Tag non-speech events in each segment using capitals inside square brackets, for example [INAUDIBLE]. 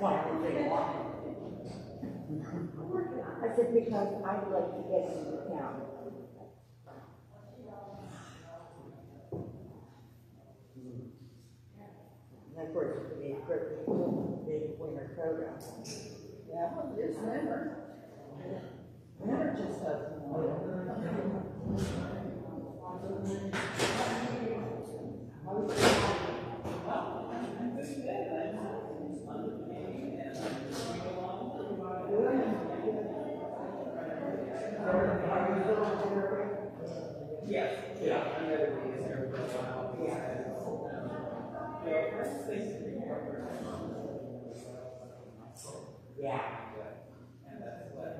Why did they want? I said, because I'd like to get into town. And of course, it would be a great big winter program. Yeah, it's winter. Winter just doesn't. [LAUGHS] Yes, yeah, I know that he's here for a while. Yeah, first thing to be Yeah. And that's what.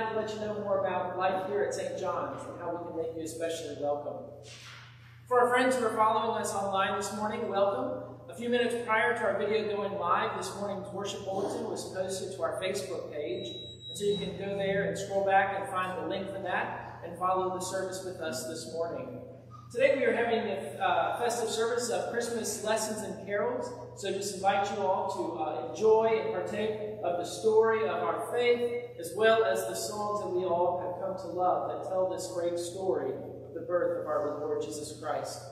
To let you know more about life here at St. John's and how we can make you especially welcome. For our friends who are following us online this morning, welcome. A few minutes prior to our video going live, this morning's worship bulletin was posted to our Facebook page. And so you can go there and scroll back and find the link for that and follow the service with us this morning. Today we are having a uh, festive service of Christmas lessons and carols. So just invite you all to uh, enjoy and partake of the story of our faith, as well as the songs that we all have come to love that tell this great story of the birth of our Lord Jesus Christ.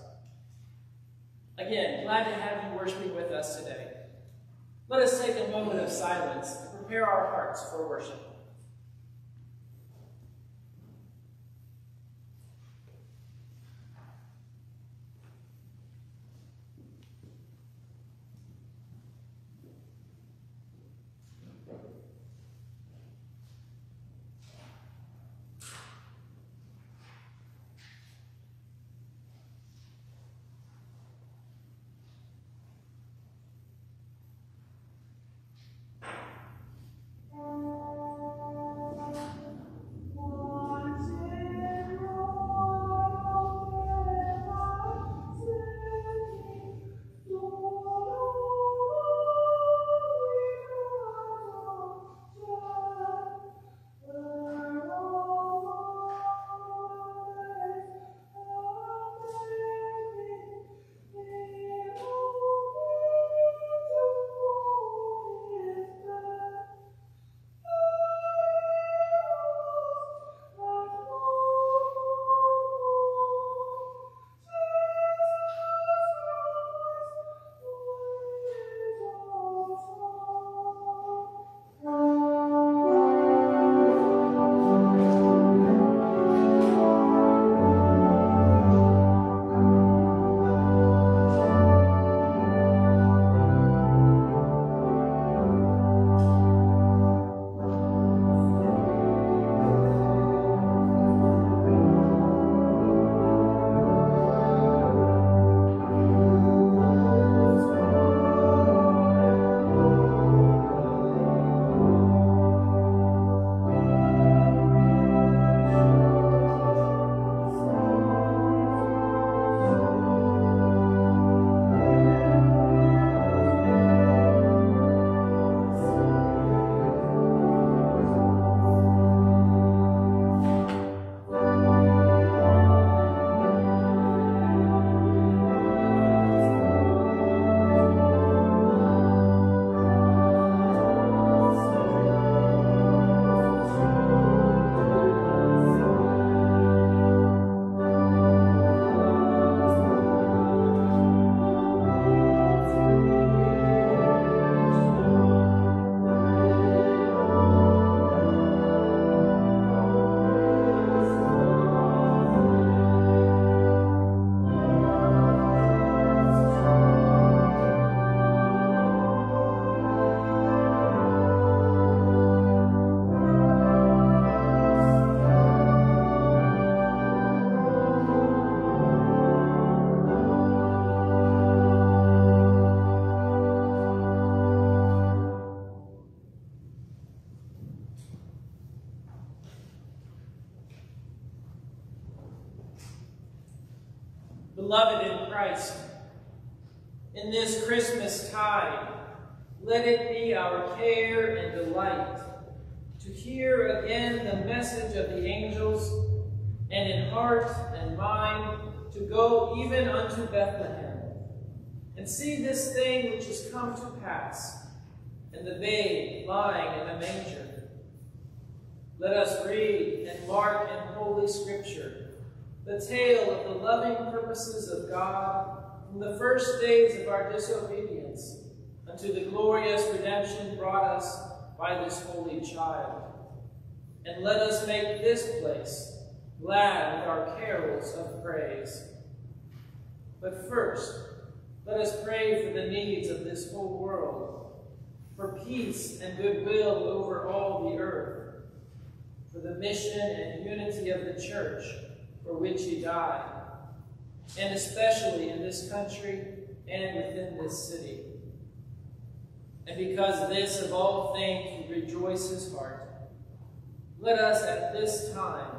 Again, glad to have you worshiping with us today. Let us take a moment of silence to prepare our hearts for worship. To hear again the message of the angels, and in heart and mind to go even unto Bethlehem, and see this thing which has come to pass, and the babe lying in the manger. Let us read and mark in Holy Scripture the tale of the loving purposes of God from the first days of our disobedience unto the glorious redemption brought us by this holy child. And let us make this place glad with our carols of praise. But first, Let us pray for the needs of this whole world, for peace and goodwill over all the earth, for the mission and unity of the church for which he died, and especially in this country and within this city. And because this of all things rejoice his heart, let us at this time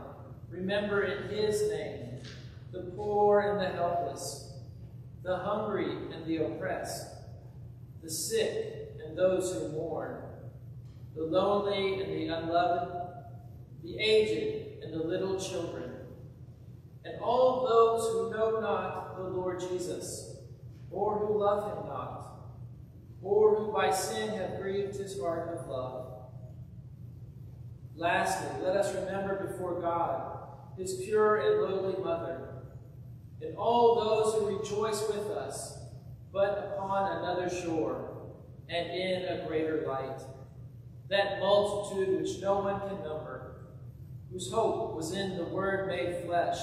remember in his name the poor and the helpless, the hungry and the oppressed, the sick and those who mourn, the lonely and the unloved, the aged and the little children, and all those who know not the Lord Jesus, or who love him not, or who by sin have grieved his heart of love. Lastly, let us remember before God his pure and lowly mother, and all those who rejoice with us, but upon another shore, and in a greater light. That multitude which no one can number, whose hope was in the Word made flesh,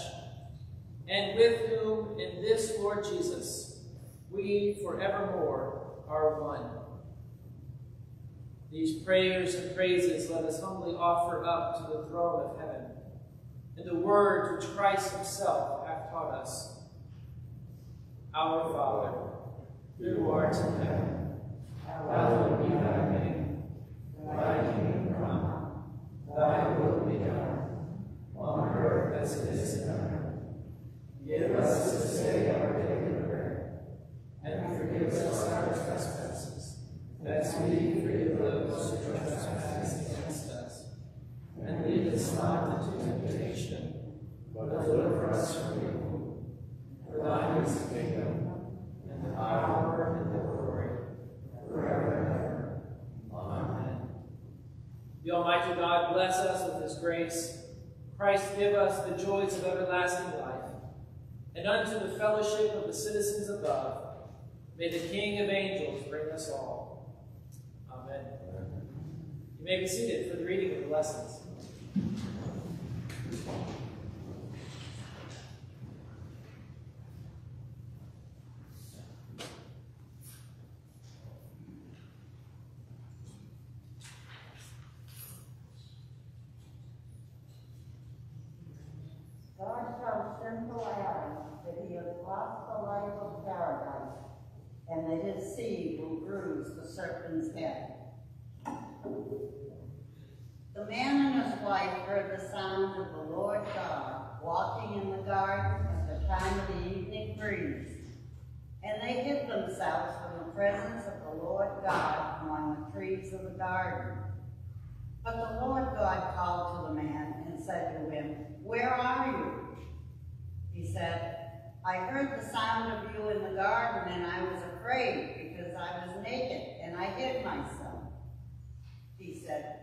and with whom in this Lord Jesus we forevermore are one. These prayers and praises let us humbly offer up to the throne of heaven, in the words which Christ himself hath taught us. Our Father, who art in heaven, hallowed be thy name. Thy kingdom come, thy will be done, on earth as it is in heaven. Give us this day our daily forgive us our trespasses, as we forgive those who trespass against us. And lead us not into temptation, but deliver us from evil. For thine is the kingdom, and the power, and the glory, forever and ever. Amen. The Almighty God bless us with his grace. Christ give us the joys of everlasting life. And unto the fellowship of the citizens above, may the King of angels bring us all. Amen. You may be seated for the reading of the lessons. God showed sinful Adam that he had lost the life of paradise, and that his seed will bruise the serpent's head. The man and his wife heard the sound of the Lord God walking in the garden at the time of the evening breeze, and they hid themselves from the presence of the Lord God among the trees of the garden. But the Lord God called to the man and said to him, Where are you? He said, I heard the sound of you in the garden, and I was afraid because I was naked, and I hid myself. He said,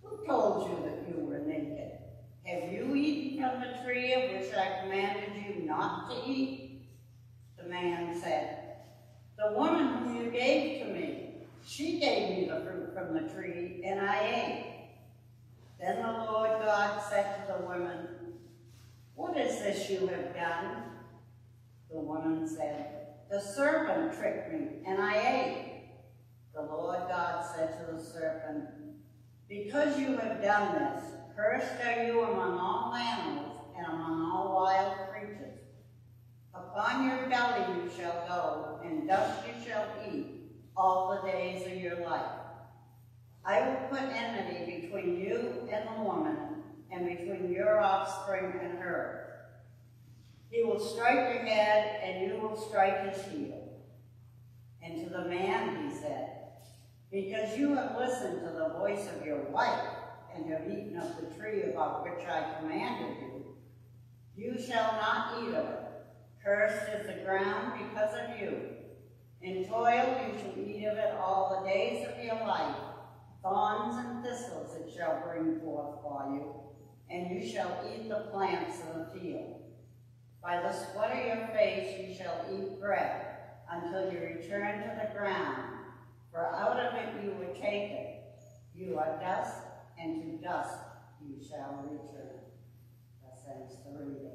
Who told you that you were naked? Have you eaten from the tree of which I commanded you not to eat? The man said, The woman whom you gave to me, she gave me the fruit from the tree, and I ate. Then the Lord God said to the woman, What is this you have done? The woman said, The serpent tricked me, and I ate. The Lord God said to the serpent, Because you have done this, cursed are you among all animals and among all wild creatures. Upon your belly you shall go, and dust you shall eat all the days of your life. I will put enmity between you and the woman, and between your offspring and her. He will strike your head, and you will strike his heel. And to the man he said, Because you have listened to the voice of your wife, and have eaten of the tree about which I commanded you, you shall not eat of it. Cursed is the ground because of you. In toil you shall eat of it all the days of your life. Thorns and thistles it shall bring forth for you, and you shall eat the plants of the field. By the sweat of your face you shall eat bread, until you return to the ground, for out of it you were taken. You are dust, and to dust you shall return. Thus ends the reading.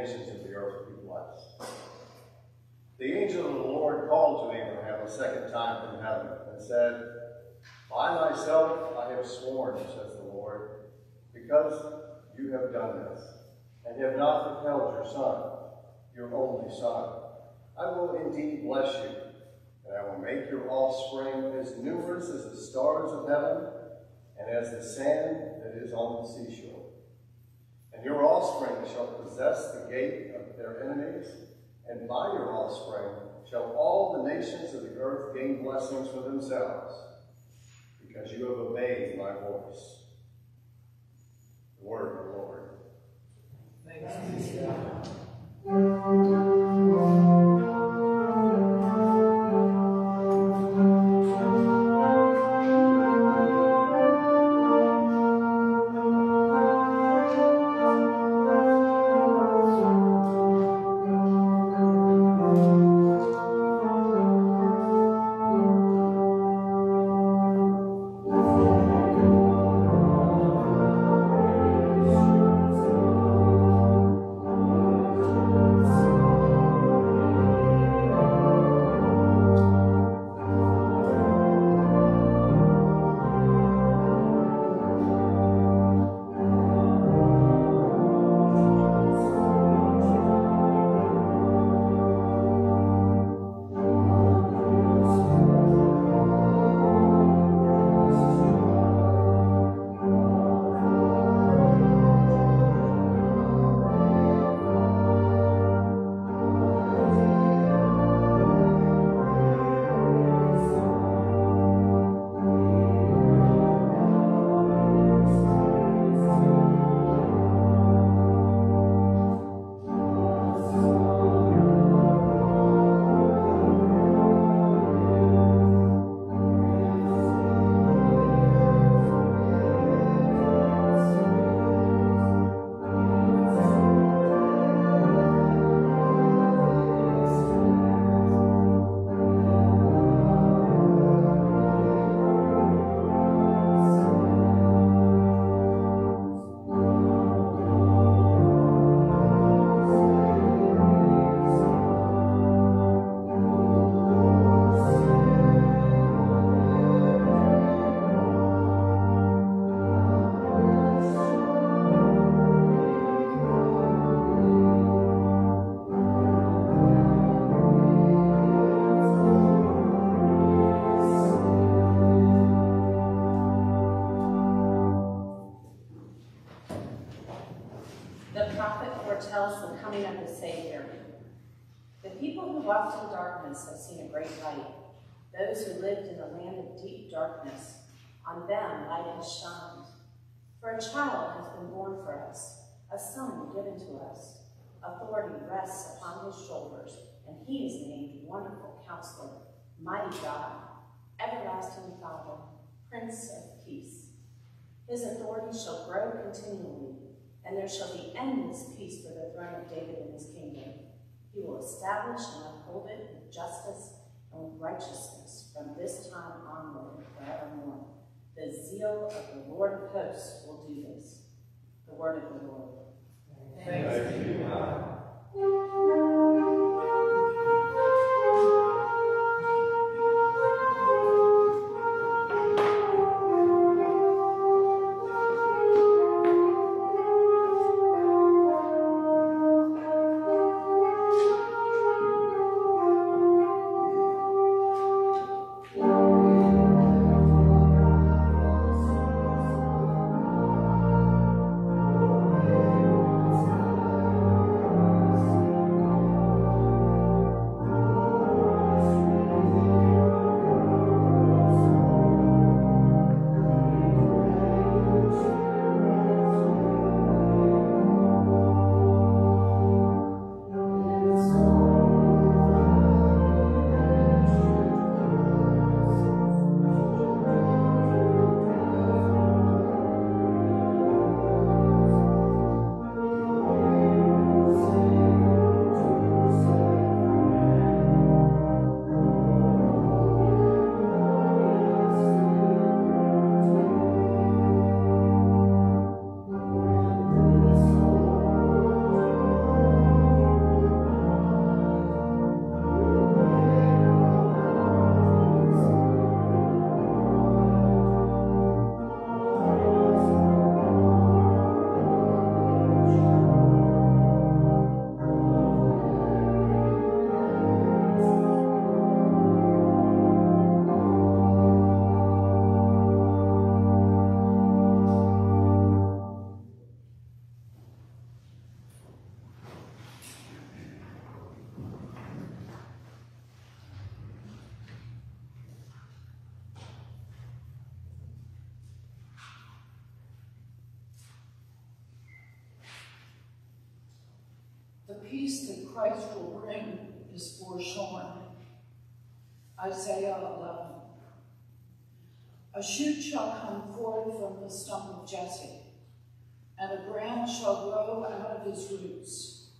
Nations of the earth be blessed. The angel of the Lord called to Abraham a second time from heaven and said, By myself I have sworn, says the Lord, because you have done this, and have not withheld your son, your only son. I will indeed bless you, and I will make your offspring as numerous as the stars of heaven and as the sand that is on the seashore. And your offspring shall possess the gate of their enemies, and by your offspring shall all the nations of the earth gain blessings for themselves, because you have obeyed my voice. The word of the Lord. Thanks darkness have seen a great light. Those who lived in the land of deep darkness, on them light has shined. For a child has been born for us, a son given to us. Authority rests upon his shoulders, and he is named Wonderful Counselor, Mighty God, Everlasting Father, Prince of Peace. His authority shall grow continually, and there shall be endless peace for the throne of David and his kingdom. He will establish and uphold it justice and with righteousness from this time onward and forevermore. The zeal of the Lord of hosts will do this. The word of the Lord. Thanks be peace that Christ will bring is foreshorn. Isaiah 11. A shoot shall come forth from the stump of Jesse, and a branch shall grow out of his roots.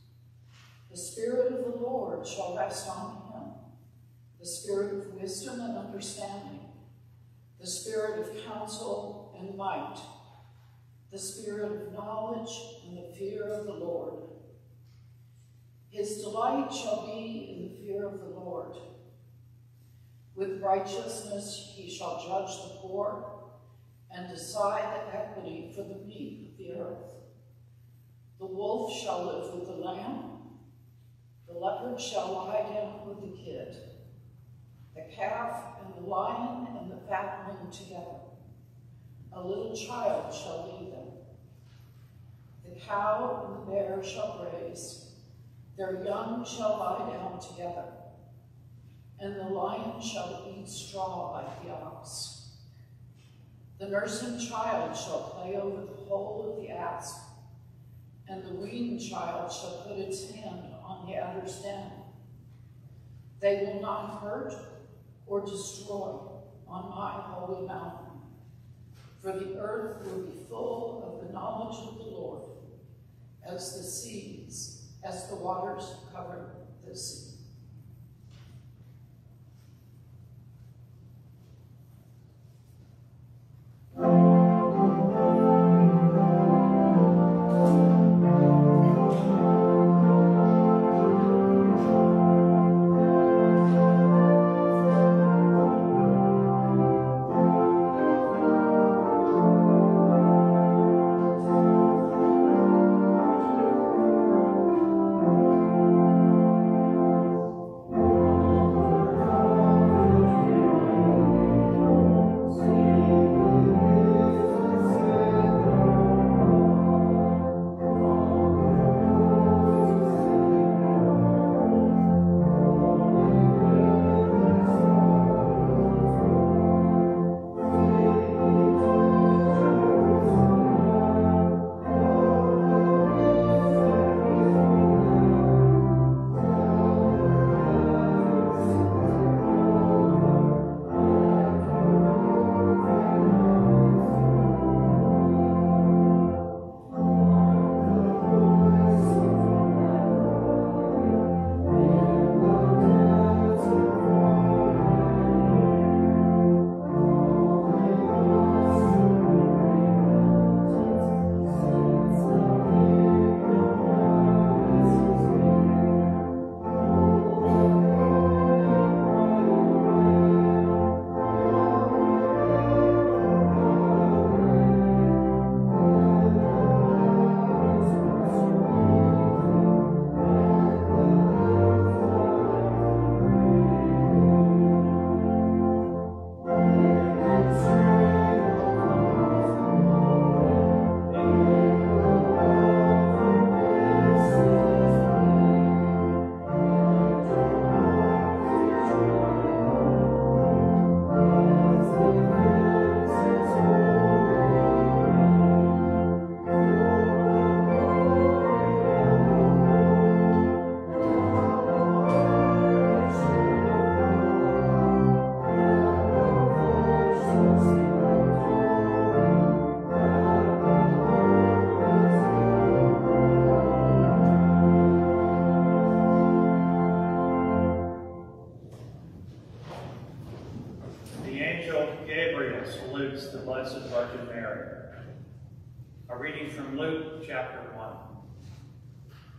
The Spirit of the Lord shall rest on him, the Spirit of wisdom and understanding, the Spirit of counsel and might, the Spirit of knowledge and the fear of the Lord. His delight shall be in the fear of the Lord. With righteousness he shall judge the poor and decide equity for the meek of the earth. The wolf shall live with the lamb, the leopard shall lie down with the kid, the calf and the lion and the fatling together. A little child shall lead them. The cow and the bear shall graze, their young shall lie down together, and the lion shall eat straw like the ox. The nursing child shall play over the hole of the asp, and the weaned child shall put its hand on the adder's den. They will not hurt or destroy on my holy mountain, for the earth will be full of the knowledge of the Lord, as the seas as the waters cover the sea.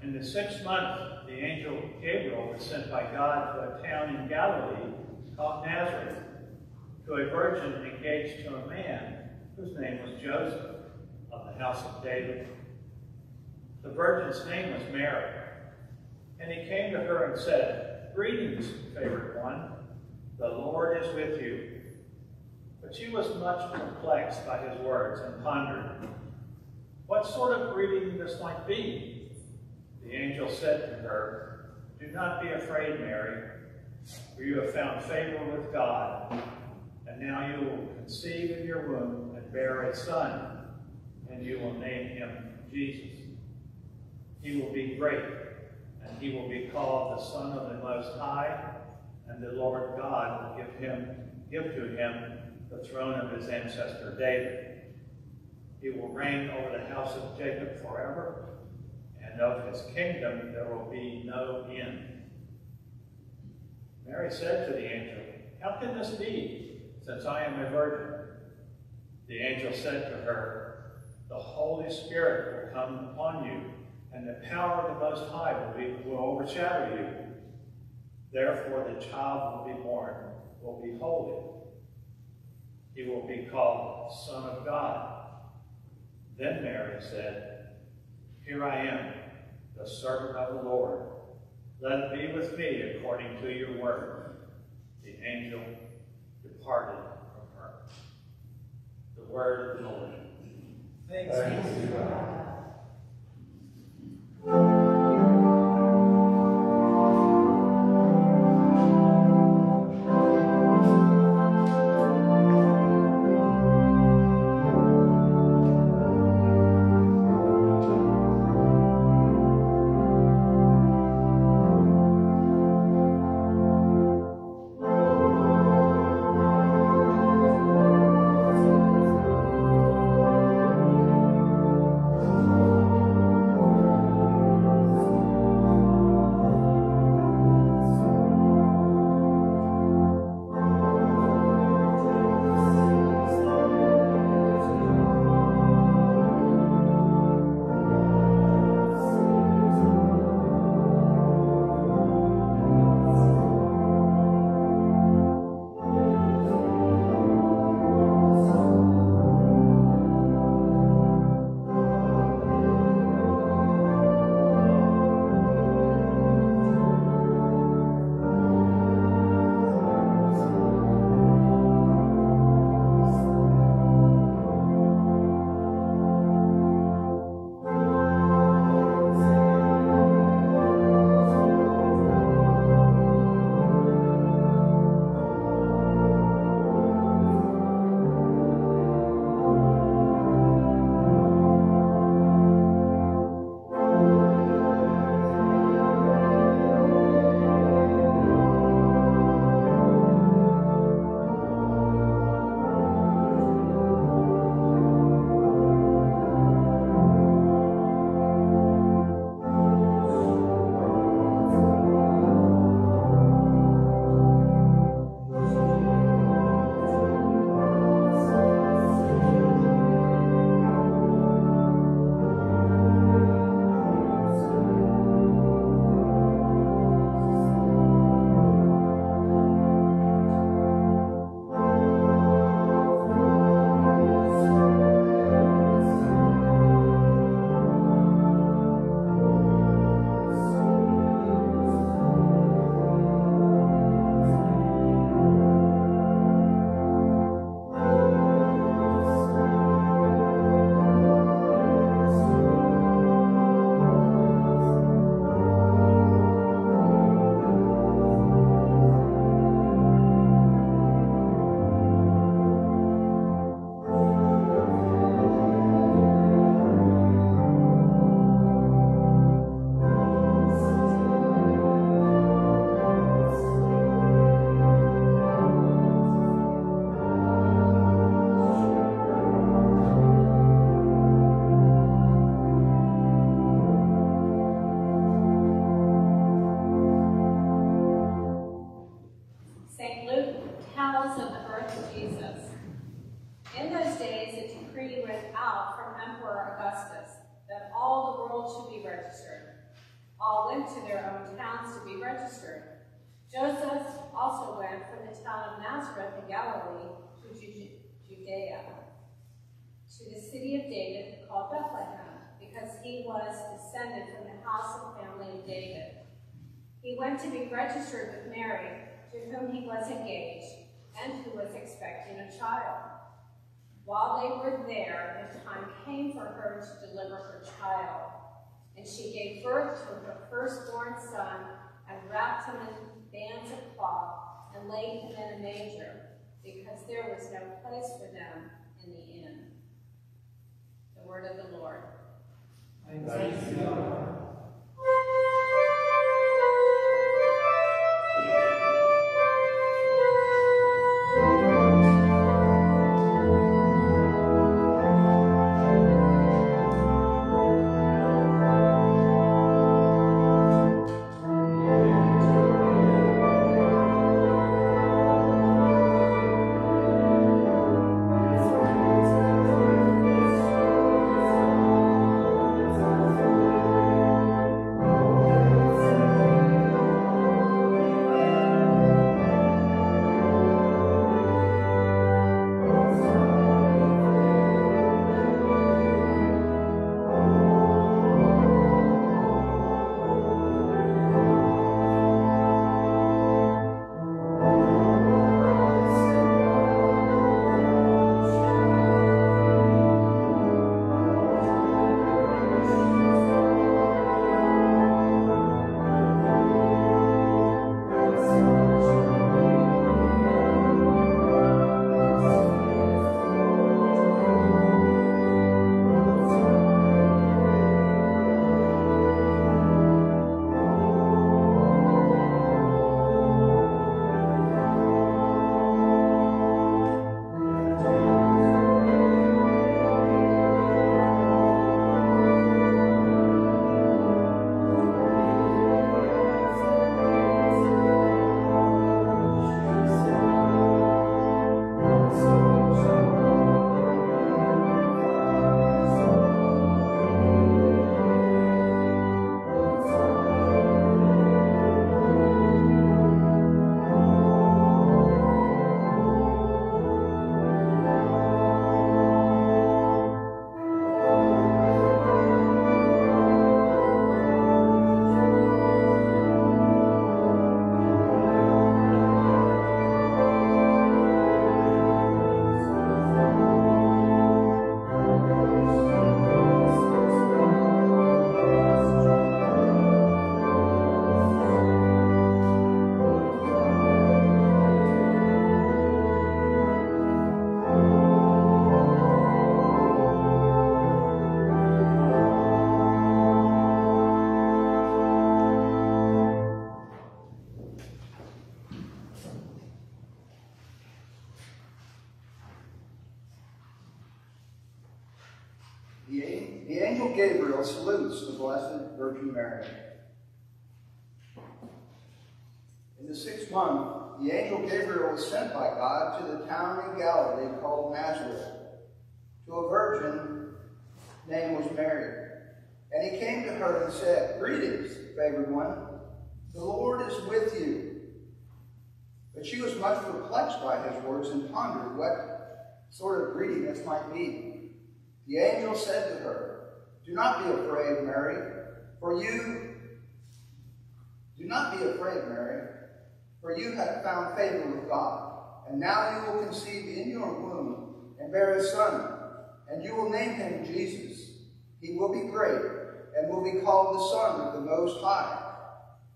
In the sixth month, the angel Gabriel was sent by God to a town in Galilee called Nazareth, to a virgin engaged to a man whose name was Joseph, of the house of David. The virgin's name was Mary. And he came to her and said, Greetings, favored one, the Lord is with you. But she was much perplexed by his words and pondered, What sort of greeting this might be? The angel said to her, Do not be afraid, Mary, for you have found favor with God. And now you will conceive in your womb and bear a son, and you will name him Jesus. He will be great and he will be called the Son of the Most High, and the Lord God will give him, give to him the throne of his ancestor David. He will reign over the house of Jacob forever, and of his kingdom there will be no end. Mary said to the angel, How can this be, since I am a virgin? The angel said to her, The Holy Spirit will come upon you, and the power of the Most High will, be, will overshadow you. Therefore the child will be born, will be holy. He will be called Son of God. Then Mary said, Here I am, the servant of the Lord. Let it be with me according to your word. The angel departed from her. The word of the Lord. Thanks. Thanks also went from the town of Nazareth in Galilee to Judea, to the city of David called Bethlehem, because he was descended from the house and family of David. He went to be registered with Mary, to whom he was engaged, and who was expecting a child. While they were there, the time came for her to deliver her child. And she gave birth to her firstborn son, and wrapped him in bands of cloth, and laid him in a manger, because there was no place for them in the inn. The word of the Lord. Thanks salutes the Blessed Virgin Mary. In the sixth month, the angel Gabriel was sent by God to the town in Galilee called Nazareth, to a virgin name was Mary. And he came to her and said, Greetings, favored one, the Lord is with you. But she was much perplexed by his words and pondered what sort of greeting this might be. The angel said to her, Do not be afraid, Mary, for you do not be afraid, Mary, for you have found favor with God. And now you will conceive in your womb and bear a son, and you will name him Jesus. He will be great and will be called the Son of the Most High.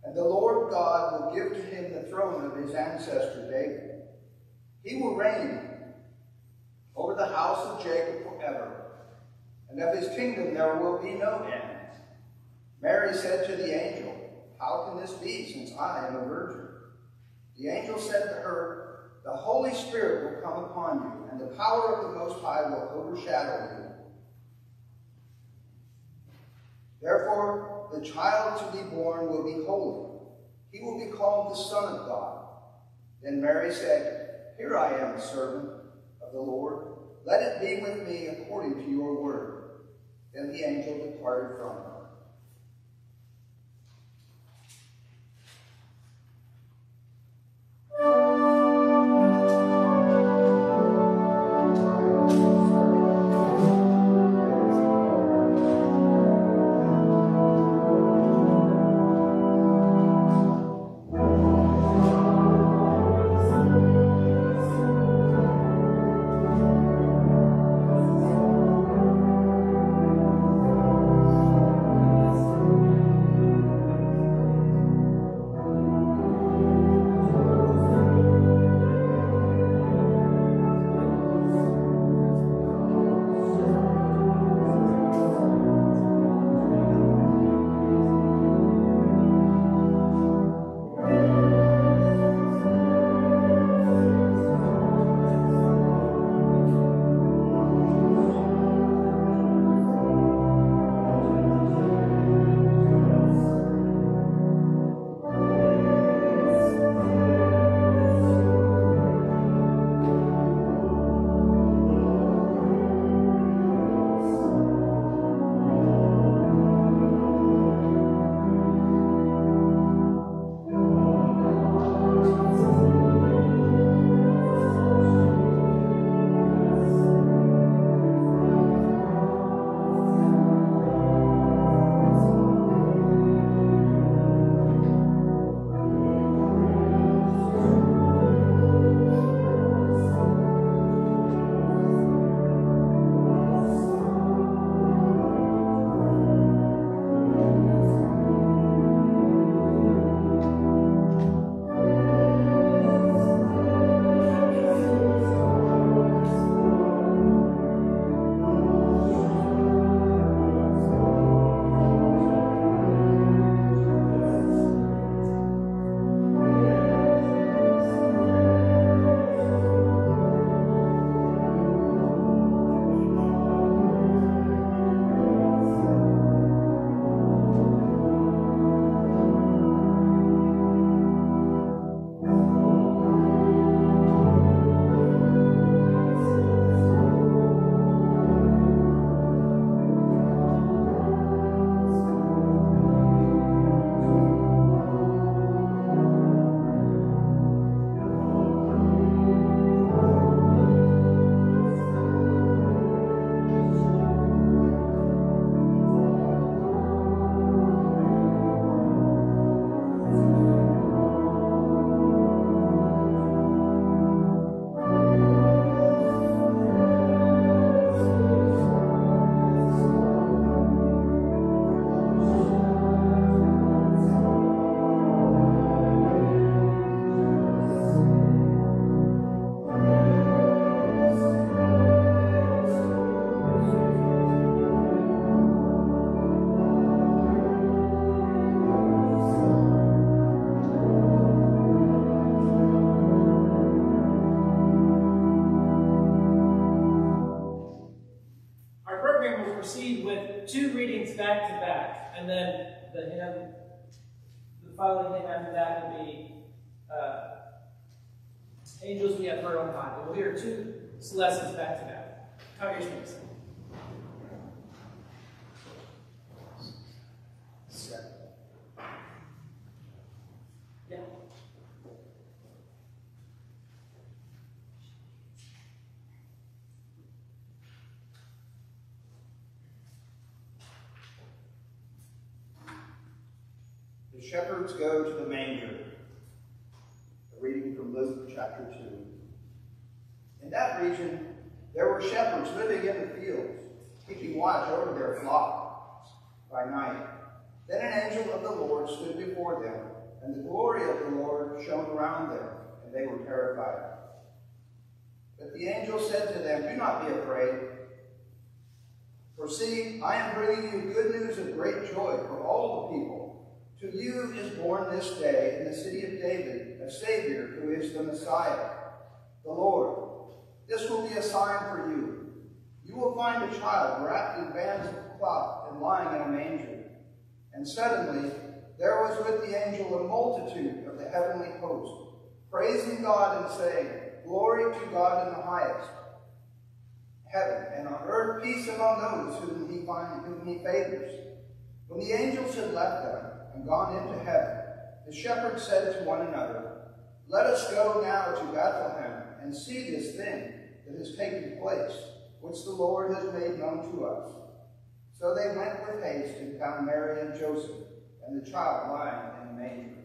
And the Lord God will give to him the throne of his ancestor David. He will reign over the house of Jacob forever, and of his kingdom there will be no end. Mary said to the angel, How can this be, since I am a virgin? The angel said to her, The Holy Spirit will come upon you, and the power of the Most High will overshadow you. Therefore, the child to be born will be holy. He will be called the Son of God. Then Mary said, Here I am, servant of the Lord. Let it be with me according to your word. Then the angel departed from her. proceed with two readings back to back, and then the hymn, the following hymn after that would be uh, Angels We Have Heard on High. We'll hear two selections back to back. Congregation, Go to the manger. A reading from Luke chapter 2. In that region, there were shepherds living in the fields, keeping watch over their flock by night. Then an angel of the Lord stood before them, and the glory of the Lord shone around them, and they were terrified. But the angel said to them, Do not be afraid. For see, I am bringing you good news of great joy for all the people. To you is born this day in the city of David a Savior who is the Messiah, the Lord. This will be a sign for you. You will find a child wrapped in bands of cloth and lying in a manger. And suddenly there was with the angel a multitude of the heavenly host, praising God and saying, Glory to God in the highest heaven, and on earth peace among those whom he, find, whom he favors. When the angels had left them and gone into heaven, the shepherds said to one another, Let us go now to Bethlehem and see this thing that has taken place, which the Lord has made known to us. So they went with haste and found Mary and Joseph and the child lying in the manger.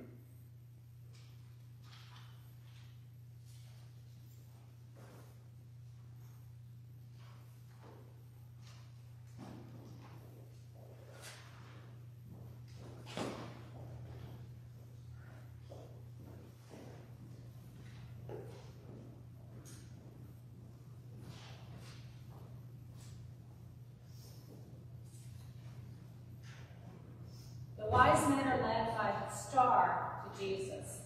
The wise men are led by the star to Jesus.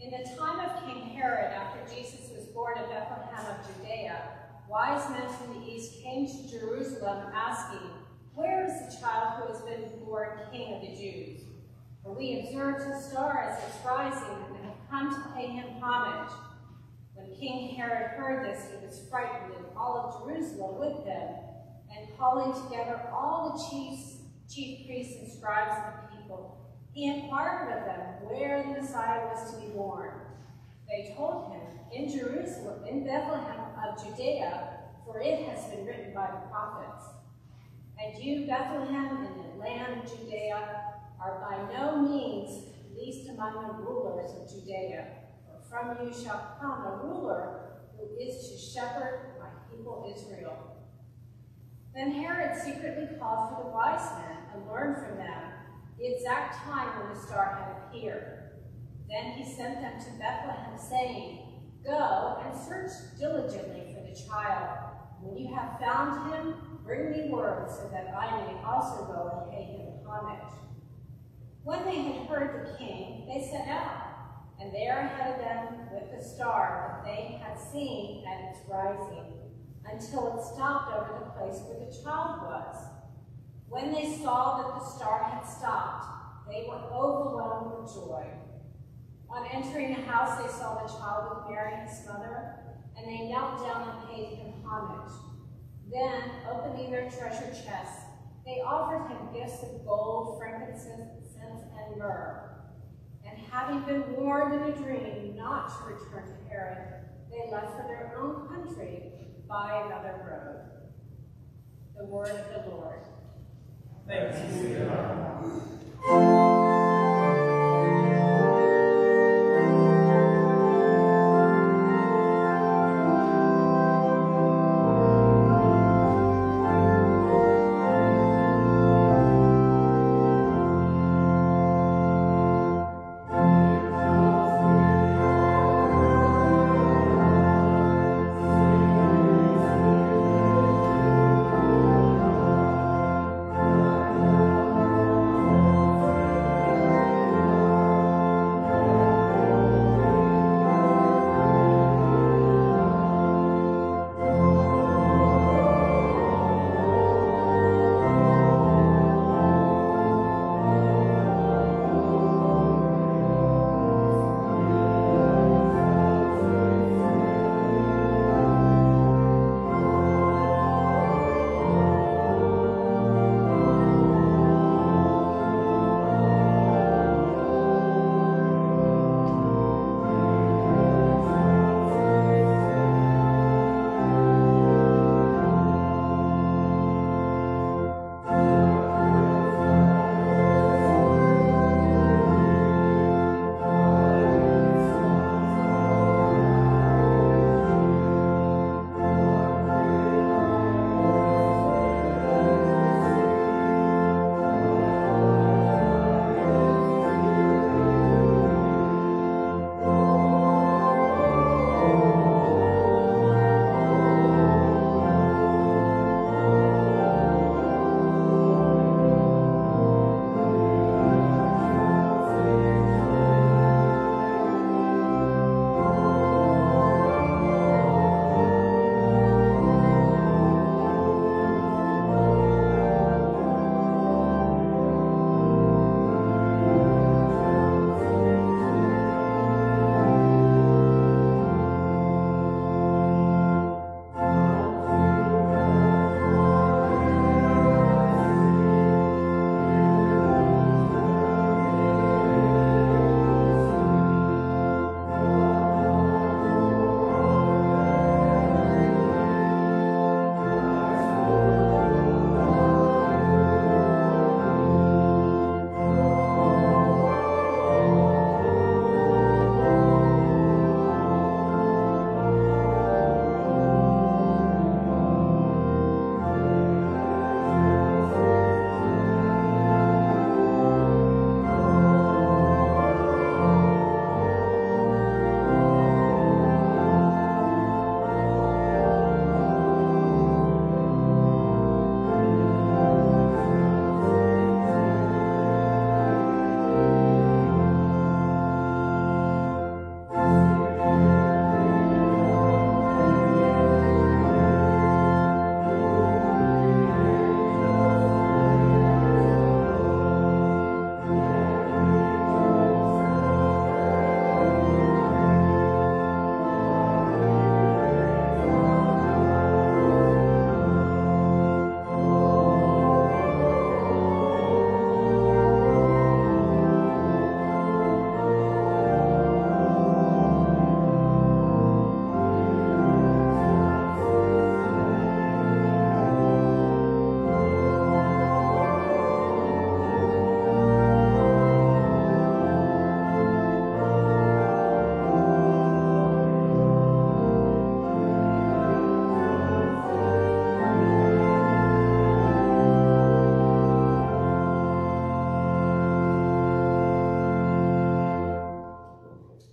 In the time of King Herod, after Jesus was born in Bethlehem of Judea, wise men from the east came to Jerusalem asking, Where is the child who has been born King of the Jews? For we observed his star as its rising and have come to pay him homage. When King Herod heard this, he was frightened, and all of Jerusalem with him, and calling together all the chiefs chief priests and scribes of the people. He inquired of them where the Messiah was to be born. They told him, in Jerusalem, in Bethlehem of Judea, for it has been written by the prophets. And you, Bethlehem, in the land of Judea, are by no means least among the rulers of Judea, for from you shall come a ruler who is to shepherd my people Israel. Then Herod secretly called for the wise men and learned from them the exact time when the star had appeared. Then he sent them to Bethlehem, saying, Go and search diligently for the child. When you have found him, bring me word so that I may also go and pay him homage. When they had heard the king, they set out, and there ahead of them with the star that they had seen at its rising until it stopped over the place where the child was. When they saw that the star had stopped, they were overwhelmed with joy. On entering the house, they saw the child with Mary, his mother, and they knelt down and paid him homage. Then, opening their treasure chests, they offered him gifts of gold, frankincense, and myrrh. And having been warned in a dream not to return to Herod, they left for their own country by another road. The word of the Lord. Thanks be to God.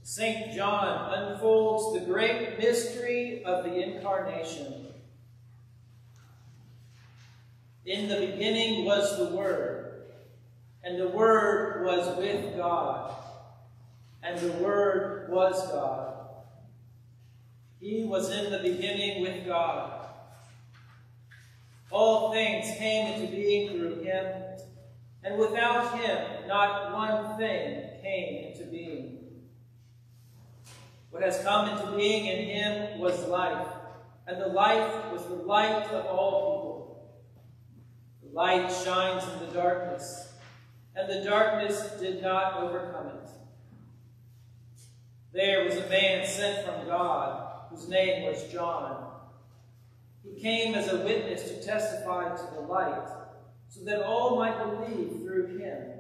St. John unfolds the great mystery of the Incarnation. In the beginning was the Word, and the Word was with God, and the Word was God. He was in the beginning with God. All things came into being through him, and without him not one thing came into being. What has come into being in him was life, and the life was the light of all people. The light shines in the darkness, and the darkness did not overcome it. There was a man sent from God, whose name was John. He came as a witness to testify to the light, so that all might believe through him.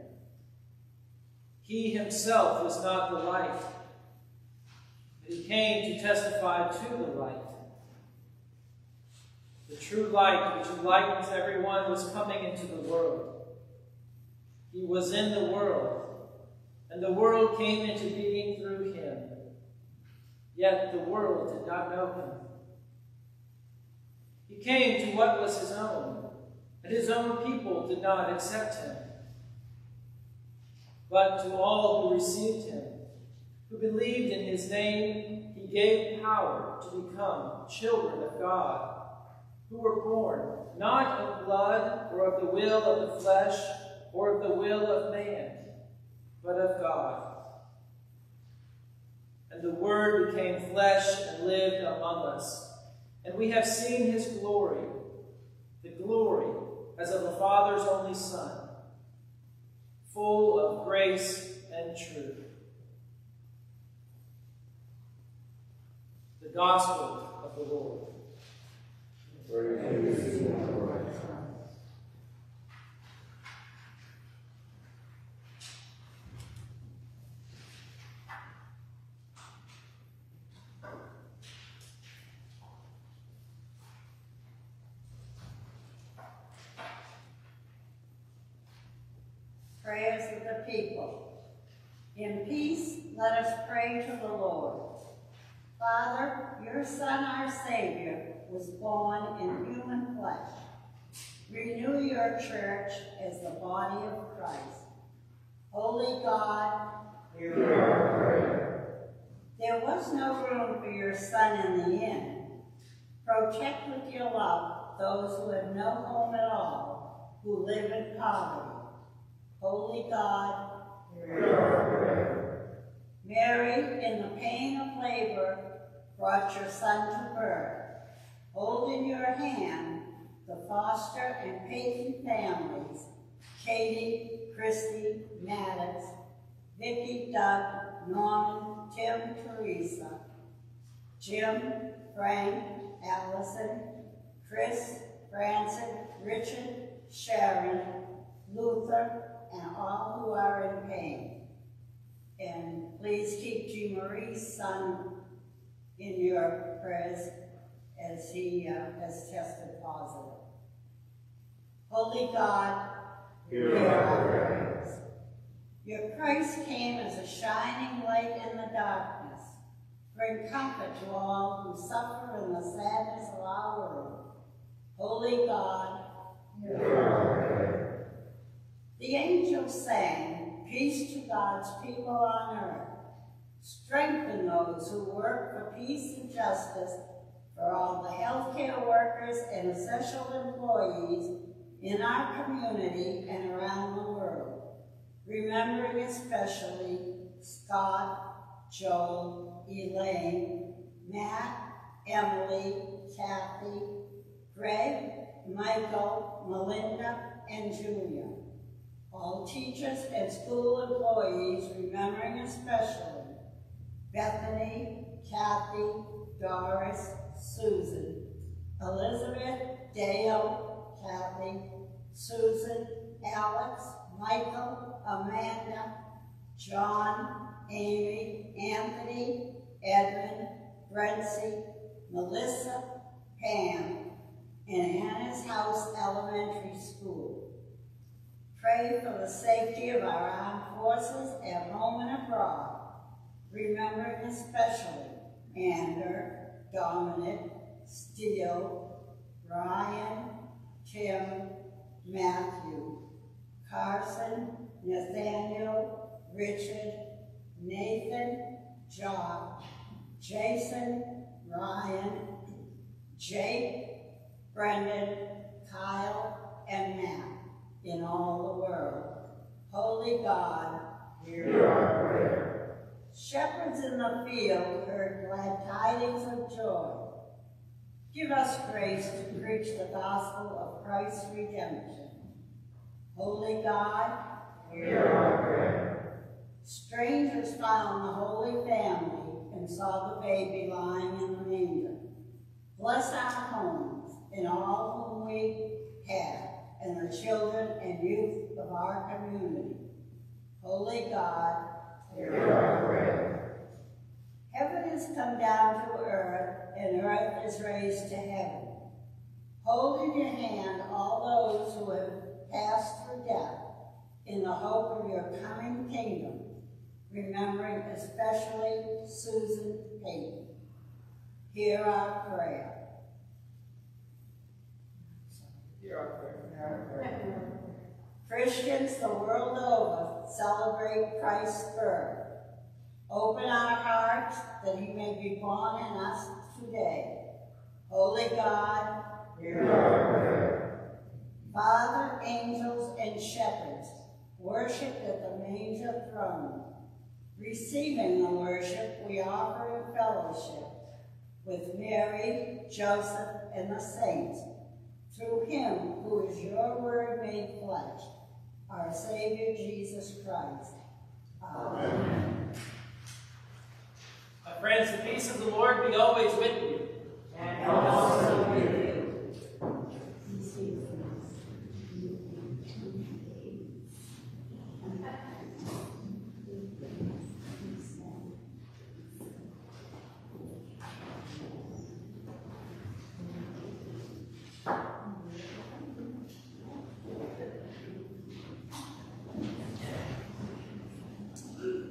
He himself was not the light, he came to testify to the light. The true light which enlightens everyone was coming into the world. He was in the world, and the world came into being through him. Yet the world did not know him. He came to what was his own, and his own people did not accept him. But to all who received him, who believed in his name, he gave power to become children of God, who were born not of blood or of the will of the flesh or of the will of man, but of God. And the Word became flesh and lived among us. And we have seen his glory, the glory as of the Father's only Son, full of grace and truth. The Gospel of the Lord. Prayers of the people. In peace, let us pray to the Lord. Father, your Son, our Savior, was born in human flesh. Renew your church as the body of Christ. Holy God, there was no room for your Son in the inn. Protect with your love those who have no home at all, who live in poverty. Holy God, Mary, in the pain of labor, brought your son to birth. Hold in your hand the foster and Peyton families, Katie, Christy, Maddox, Vicky, Doug, Norman, Tim, Teresa, Jim, Frank, Allison, Chris, Francis, Richard, Sharon, Luther, and all who are in pain. And please keep Jean Marie's son in your prayers as he uh, has tested positive. Holy God, hear our prayers. Your Christ came as a shining light in the darkness. Bring comfort to all who suffer in the sadness of our world. Holy God, hear our prayers. The angels sang, Peace to God's people on earth. Strengthen those who work for peace and justice for all the healthcare workers and essential employees in our community and around the world. Remembering especially Scott, Joe, Elaine, Matt, Emily, Kathy, Greg, Michael, Melinda, and Julia all teachers and school employees, remembering especially Bethany, Kathy, Doris, Susan, Elizabeth, Dale, Kathy, Susan, Alex, Michael, Amanda, John, Amy, Anthony, Edmund, Brency, Melissa, Pam, and Anna's House Elementary School. Pray for the safety of our armed forces at home and abroad. remembering especially Ander, Dominic, Steele, Ryan, Tim, Matthew, Carson, Nathaniel, Richard, Nathan, Jock, Jason, Ryan, Jake, Brendan, Kyle, and Matt in all the world. Holy God, hear our prayer. Shepherds in the field heard glad tidings of joy. Give us grace to preach the gospel of Christ's redemption. Holy God, hear our prayer. Strangers found the Holy Family and saw the baby lying in the manger. Bless our homes and all whom we have, and the children and youth of our community. Holy God, hear our prayer. Heaven has come down to earth, and earth is raised to heaven. Hold in your hand all those who have passed through death in the hope of your coming kingdom, remembering especially Susan Payton. Hear our prayer. Hear our prayer. Christians the world over celebrate Christ's birth. Open our hearts that he may be born in us today. Holy God, hear our prayer. Father, angels, and shepherds worship at the manger throne. Receiving the worship, we offer in fellowship with Mary, Joseph, and the saints, through him who is your word made flesh, our Savior Jesus Christ. Amen. My friends, the peace of the Lord be always with you. And also with you.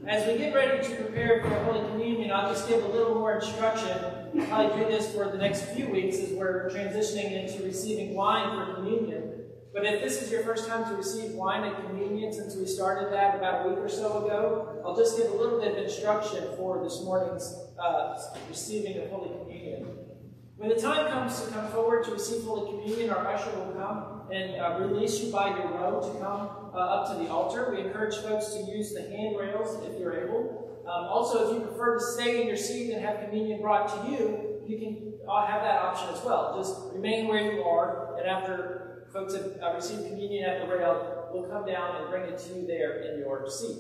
As we get ready to prepare for Holy Communion, I'll just give a little more instruction. I'll probably do this for the next few weeks as transitioning into receiving wine for communion. But if this is your first time to receive wine at communion since we started that about a week or so ago, I'll just give a little bit of instruction for this morning's uh, receiving of Holy Communion. When the time comes to come forward to receive Holy Communion, our usher will come and uh, release you by your row to come uh, up to the altar. We encourage folks to use the handrails if you're able. Um, also, if you prefer to stay in your seat and have communion brought to you, you can have that option as well. Just remain where you are, and after folks have uh, received communion at the rail, we'll come down and bring it to you there in your seat.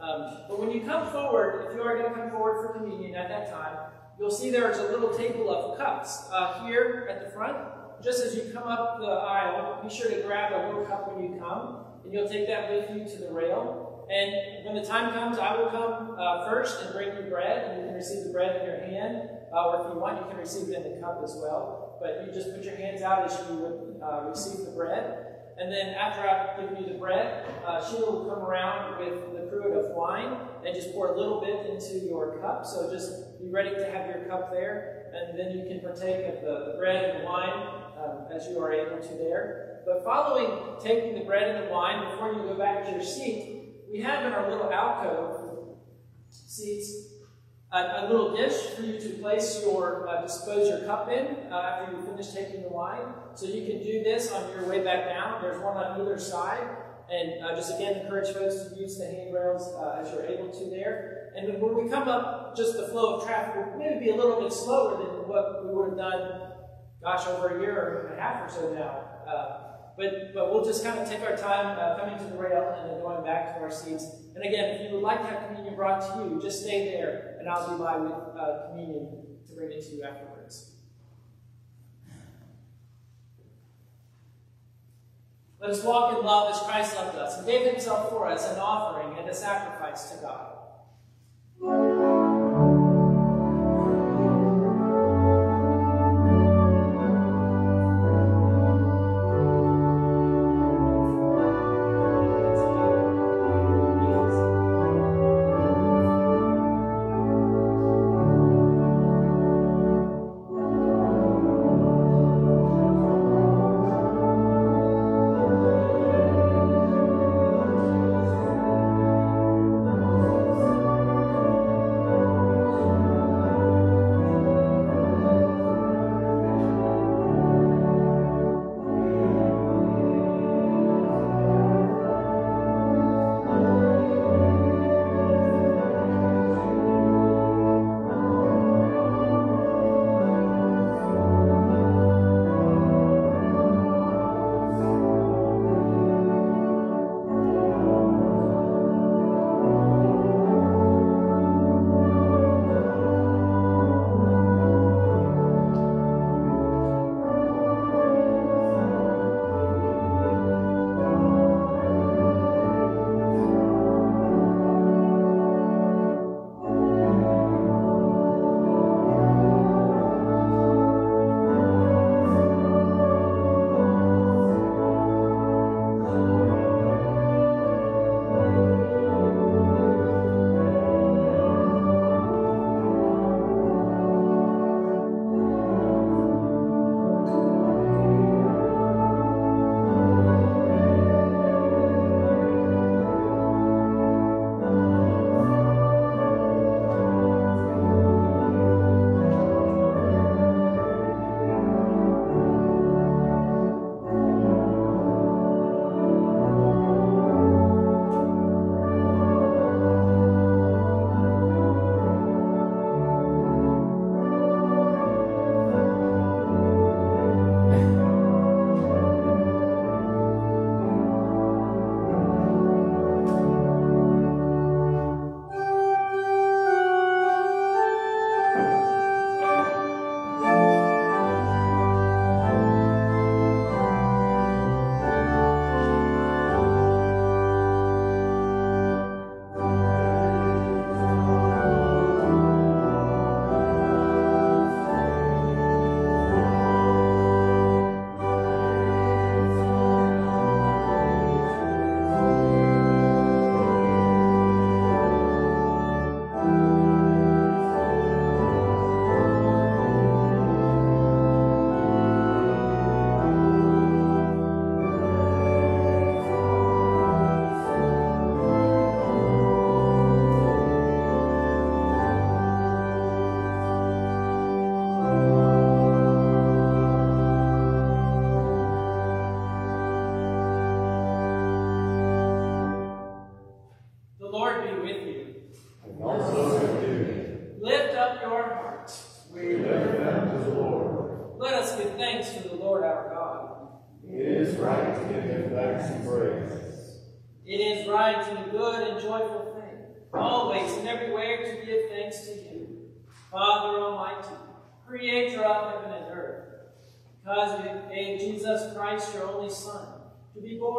Um, but when you come forward, if you are going to come forward for communion at that time, you'll see there's a little table of cups uh, here at the front. Just as you come up the aisle, be sure to grab a little cup when you come, and you'll take that with you to the rail. And when the time comes, I will come uh, first and bring you bread, and you can receive the bread in your hand, uh, or if you want, you can receive it in the cup as well. But you just put your hands out as you would uh, receive the bread. And then after I've given you the bread, uh, Sheila will come around with the cruet of wine and just pour a little bit into your cup. So just be ready to have your cup there, and then you can partake of the, bread and wine um, as you are able to there. But following taking the bread and the wine, before you go back to your seat, we have in our little alcove seats a, a little dish for you to place your, uh, dispose your cup in uh, after you finish taking the wine. So you can do this on your way back down. There's one on either side. And uh, just again, encourage folks to use the handrails uh, as you're able to there. And when we come up, just the flow of traffic will maybe be a little bit slower than what we would have done, gosh, over a year and a half or so now. Uh, but, but we'll just kind of take our time uh, coming to the rail and then going back to our seats. And again, if you would like to have communion brought to you, just stay there and I'll be by with uh, communion to bring it to you afterwards. Let us walk in love as Christ loved us and gave himself for us an offering and a sacrifice to God.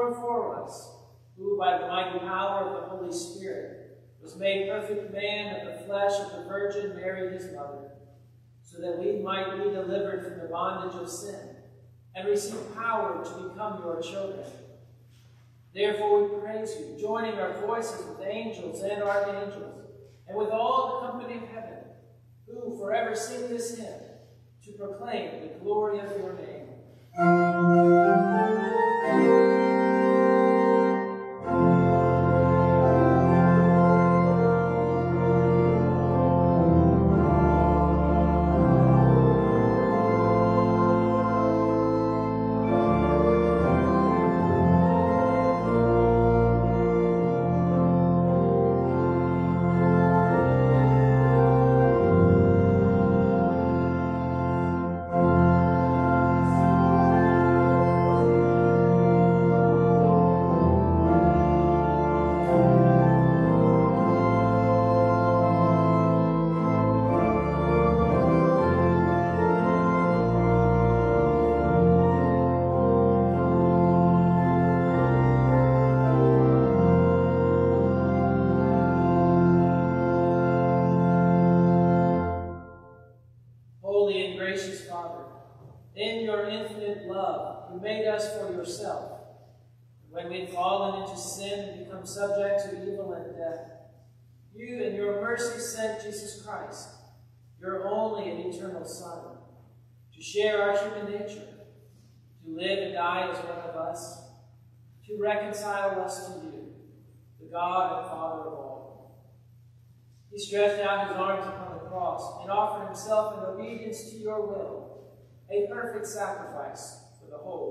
For us, who by the mighty power of the Holy Spirit was made perfect man of the flesh of the Virgin Mary, his mother, so that we might be delivered from the bondage of sin and receive power to become your children. Therefore we praise you, joining our voices with angels and archangels, and with all the company of heaven, who forever sing this hymn to proclaim the glory of your name. Become subject to evil and death, you in your mercy sent Jesus Christ, your only and eternal Son, to share our human nature, to live and die as one of us, to reconcile us to you, the God and Father of all. He stretched out his arms upon the cross and offered himself in obedience to your will, a perfect sacrifice for the whole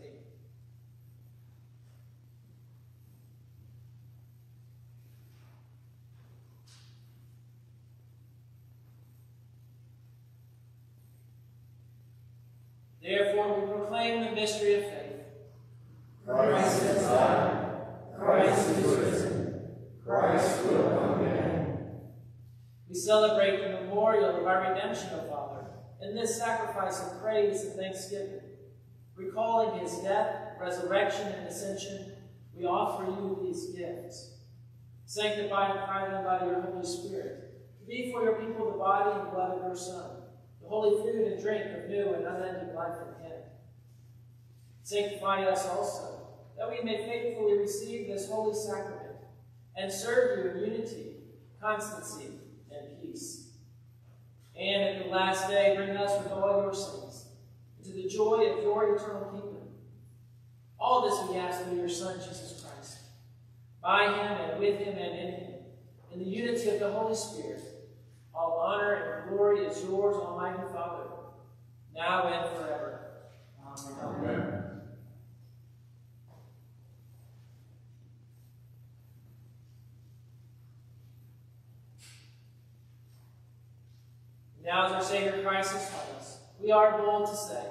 Therefore, we proclaim the mystery of faith. Christ is died. Christ is risen. Christ will come again. We celebrate the memorial of our redemption, O Father, in this sacrifice of praise and thanksgiving. Recalling his death, resurrection, and ascension, we offer you these gifts. Sanctify and pray them by your Holy Spirit, to be for your people the body and blood of your Son, holy food and drink of new and unending life in him. Sanctify us also, that we may faithfully receive this holy sacrament and serve you in unity, constancy, and peace. And at the last day, bring us with all your saints into the joy of your eternal kingdom. All this we ask through your Son, Jesus Christ, by him and with him and in him, in the unity of the Holy Spirit. All honor and glory is yours, Almighty Father, now and forever. Amen. Amen. Now, as our Savior Christ has taught us, we are bold to say,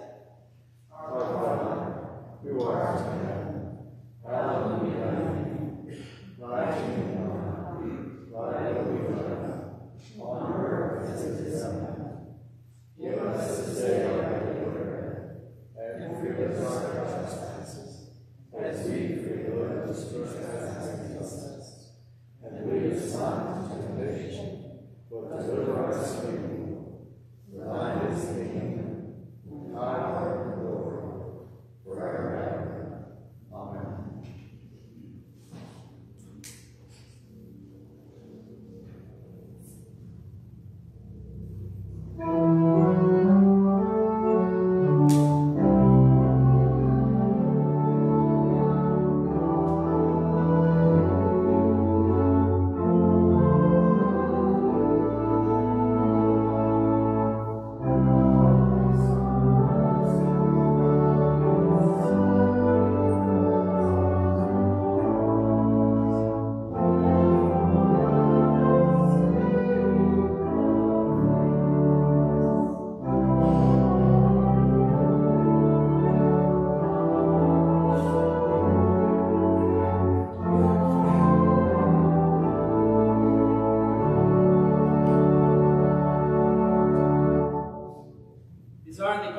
Our Father, who art in heaven, hallowed be thy name. Thy kingdom come, thy will be done, on earth as it is in heaven. Give us this day our daily and forgive us our trespasses, as those. And lead us not into temptation, but deliver us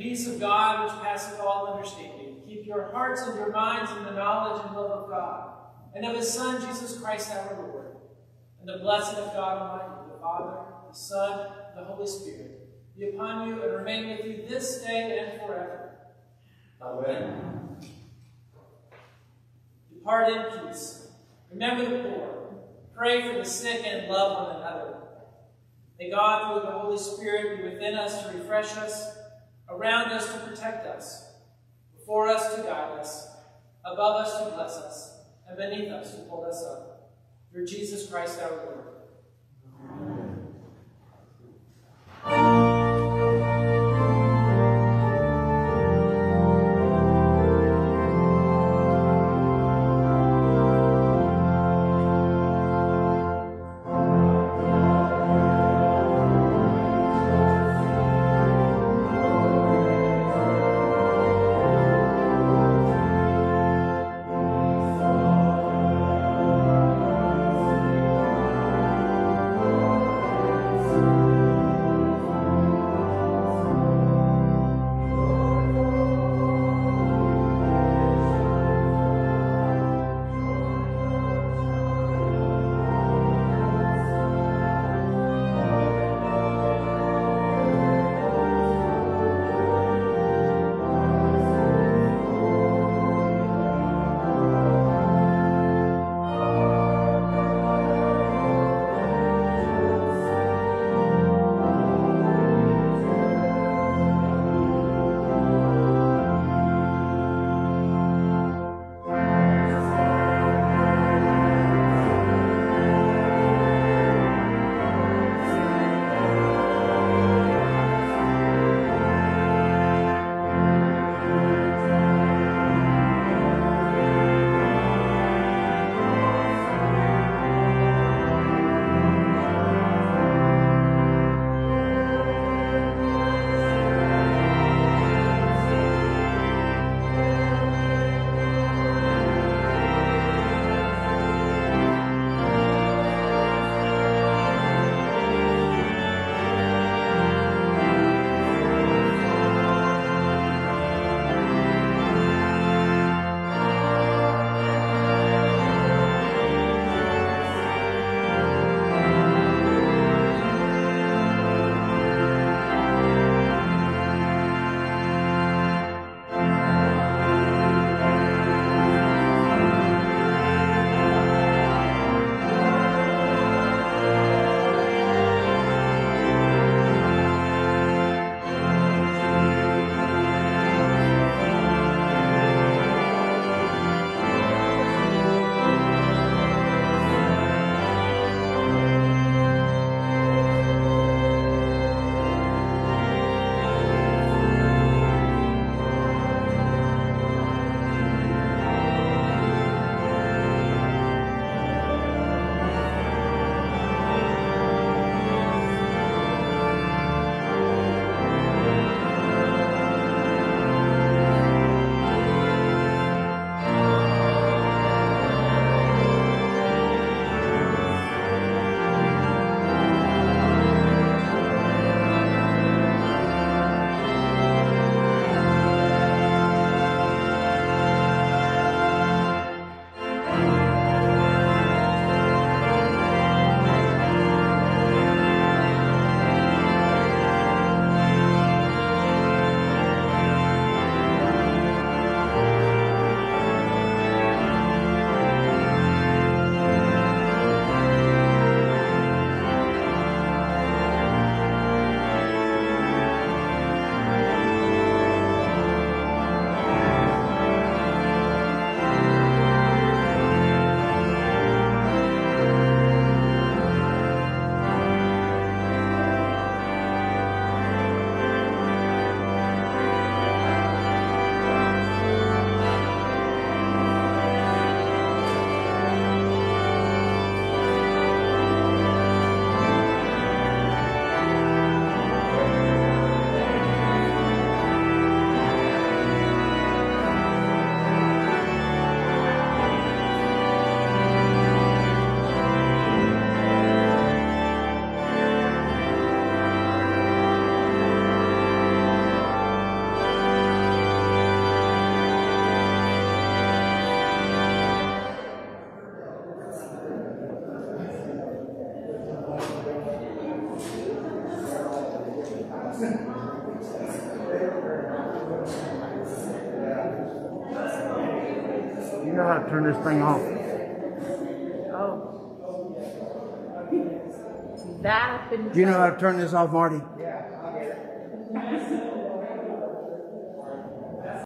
Peace of God, which passeth all understanding, keep your hearts and your minds in the knowledge and love of God, and of his Son, Jesus Christ our Lord. And the blessing of God Almighty, the Father, the Son, and the Holy Spirit, be upon you and remain with you this day and forever. Amen. Depart in peace. Remember the poor. Pray for the sick and love one another. May God, through the Holy Spirit, be within us to refresh us, around us to protect us, before us to guide us, above us to bless us, and beneath us to hold us up. Through Jesus Christ our Lord. Turn this thing off. Oh. That I've been. Do you know how to turn this off, Marty?